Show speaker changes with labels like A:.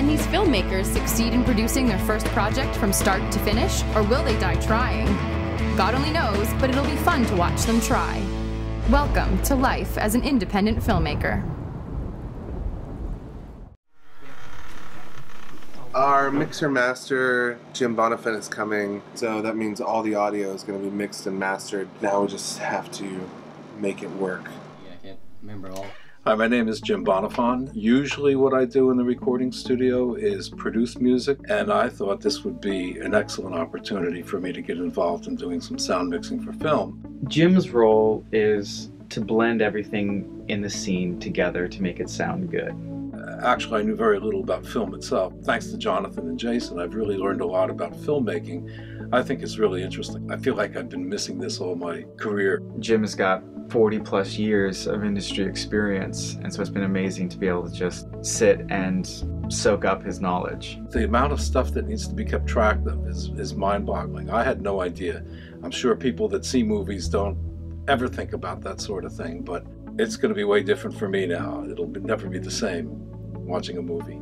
A: Can these filmmakers succeed in producing their first project from start to finish, or will they die trying? God only knows, but it'll be fun to watch them try. Welcome to life as an independent filmmaker.
B: Our mixer master, Jim Bonnefond, is coming, so that means all the audio is going to be mixed and mastered. Now we just have to make it work.
C: Yeah, I can't remember all.
D: Hi, my name is Jim Bonnefond. Usually, what I do in the recording studio is produce music, and I thought this would be an excellent opportunity for me to get involved in doing some sound mixing for film.
E: Jim's role is to blend everything in the scene together to make it sound good.
D: Actually, I knew very little about film itself. Thanks to Jonathan and Jason, I've really learned a lot about filmmaking. I think it's really interesting. I feel like I've been missing this all my career.
E: Jim has got 40 plus years of industry experience, and so it's been amazing to be able to just sit and soak up his knowledge.
D: The amount of stuff that needs to be kept track of is, is mind boggling. I had no idea. I'm sure people that see movies don't ever think about that sort of thing, but it's going to be way different for me now. It'll never be the same watching a movie.